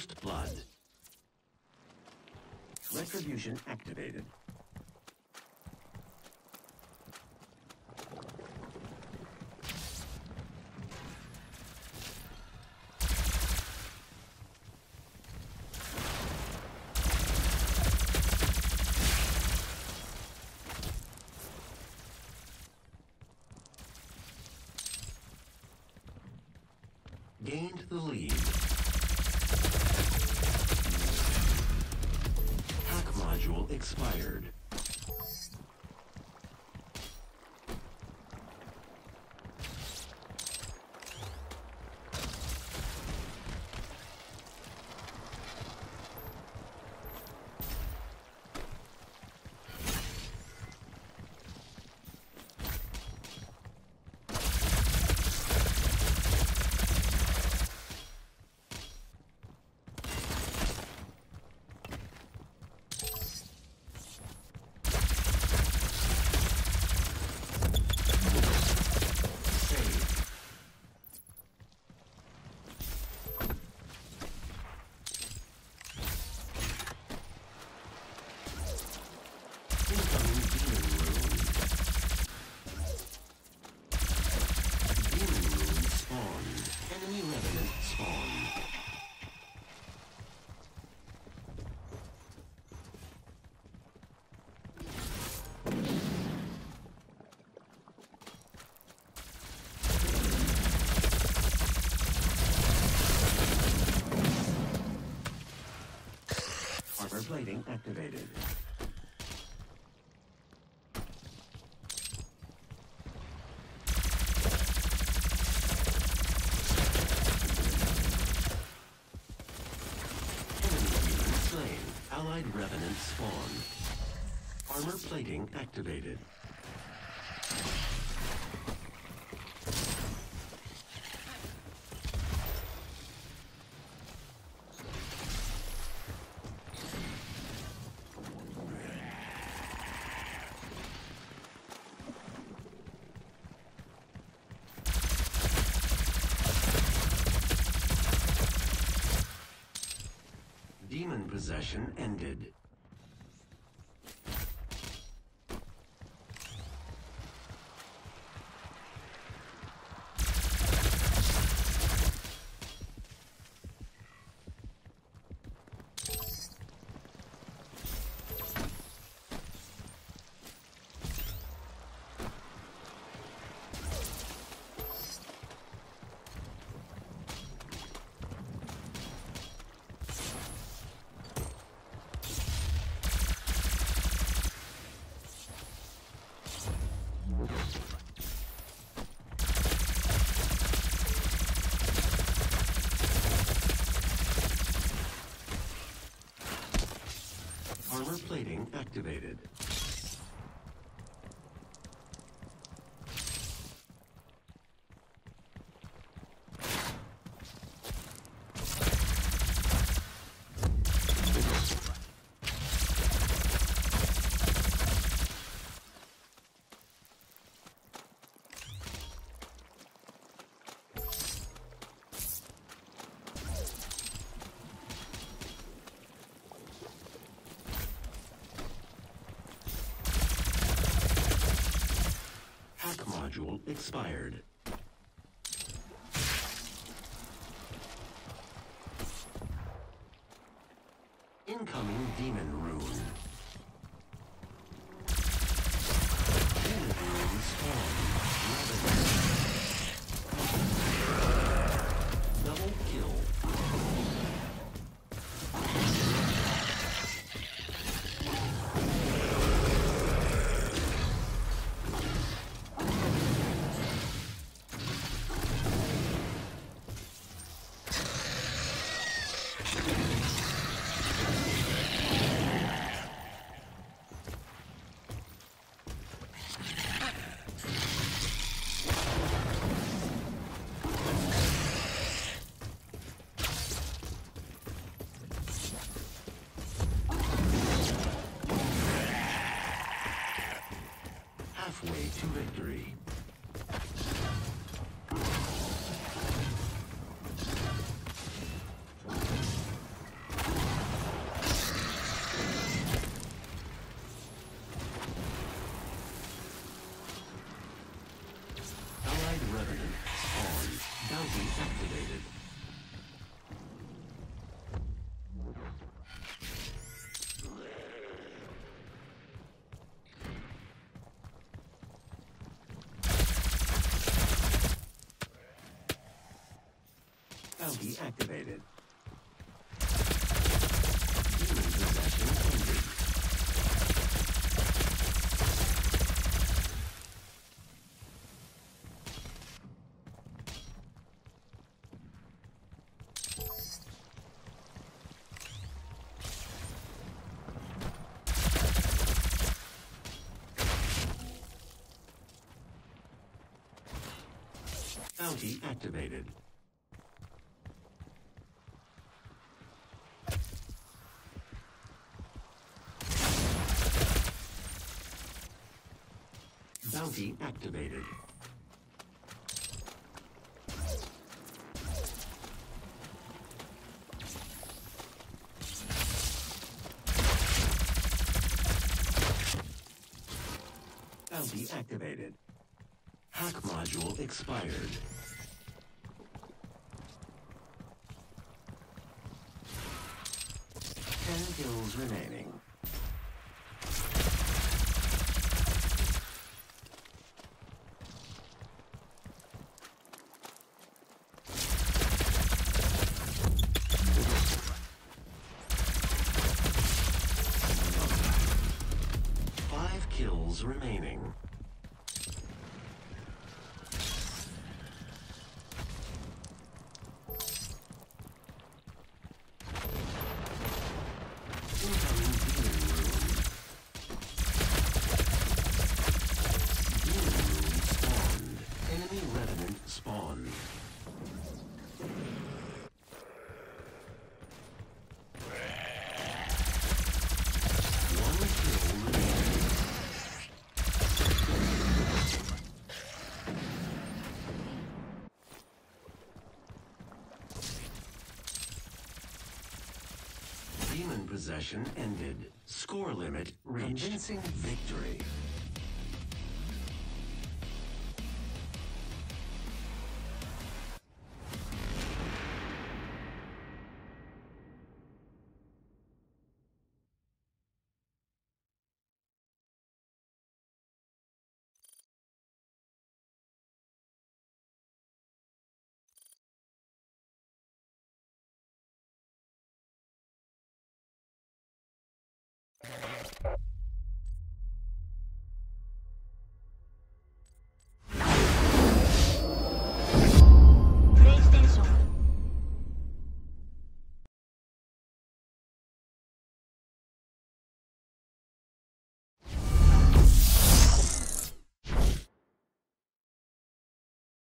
First blood. Retribution activated. Gained the lead. Expired. Save. Incoming demon rune. Demon rune spawned. Enemy revenant spawned. Armor plating activated. Allied revenant spawned. Armor plating activated. Demon possession ended. Plating activated. Hack module expired. Incoming demon rune. Halfway to victory. Bounty activated. Demon possession ended. Bounty activated. Bounty activated. Bounty activated. Hack module expired. Ten kills remaining. Remaining. Incoming demon rune. Demon rune spawned. Enemy revenant spawned. One kill remaining. Demon possession ended. Score limit reached. Convincing victory.